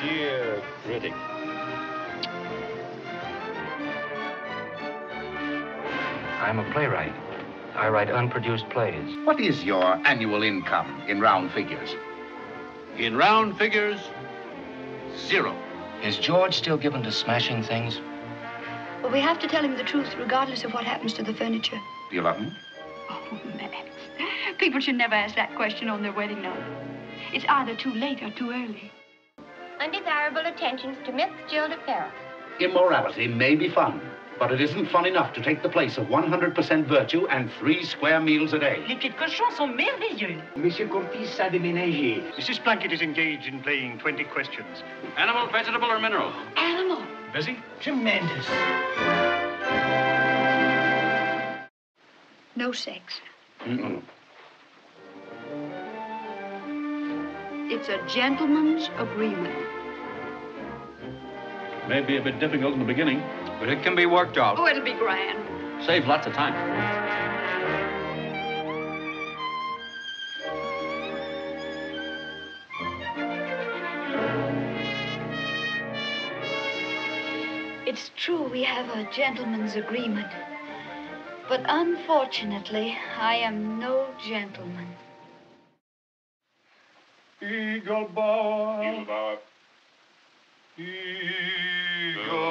dear critic. I'm a playwright. I write unproduced plays. What is your annual income in round figures? In round figures, zero. Is George still given to smashing things? Well, we have to tell him the truth, regardless of what happens to the furniture. Do you love him? Oh, Max. People should never ask that question on their wedding night. It's either too late or too early. Undesirable attentions to Miss Gilda Farrell. Immorality may be fun, but it isn't fun enough to take the place of 100% virtue and three square meals a day. Les pieds de cochon sont merveilleux. Monsieur Curtis a déménagé. Mrs. Plunkett is engaged in playing 20 questions. Animal, vegetable, or mineral? Animal. Busy? Tremendous. No sex. Mm-mm. It's a gentleman's agreement. May be a bit difficult in the beginning. But it can be worked out. Oh, it'll be grand. Save lots of time. It's true we have a gentleman's agreement. But unfortunately, I am no gentleman. Egelbauer. Eagle. Eagle